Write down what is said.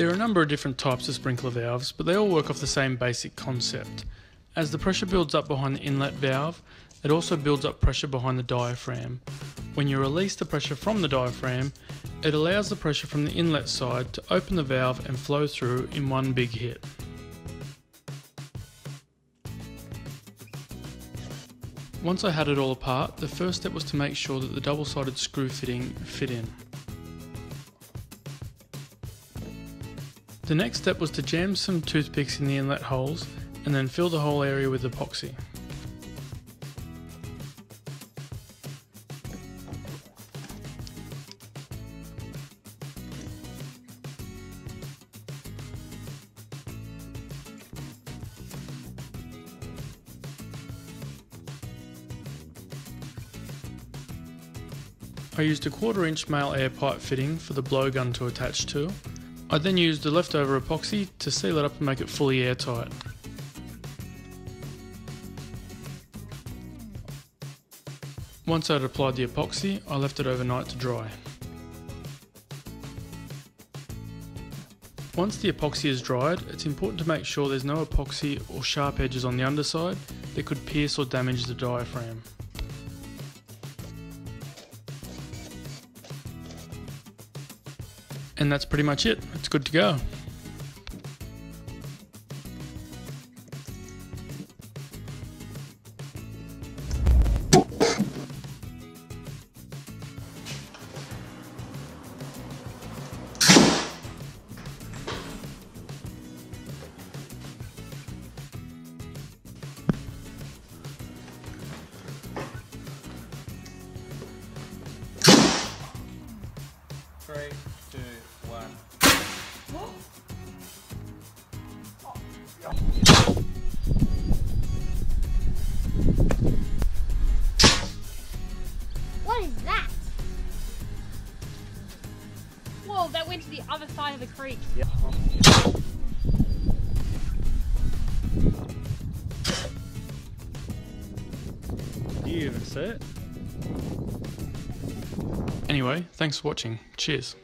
There are a number of different types of sprinkler valves, but they all work off the same basic concept. As the pressure builds up behind the inlet valve, it also builds up pressure behind the diaphragm. When you release the pressure from the diaphragm, it allows the pressure from the inlet side to open the valve and flow through in one big hit. Once I had it all apart, the first step was to make sure that the double-sided screw fitting fit in. The next step was to jam some toothpicks in the inlet holes and then fill the whole area with epoxy. I used a quarter inch male air pipe fitting for the blowgun to attach to. I then used the leftover epoxy to seal it up and make it fully airtight. Once I had applied the epoxy, I left it overnight to dry. Once the epoxy is dried, it's important to make sure there's no epoxy or sharp edges on the underside that could pierce or damage the diaphragm. And that's pretty much it. It's good to go. One. What is that? Whoa, that went to the other side of the creek. Do you even see it? Anyway, thanks for watching. Cheers.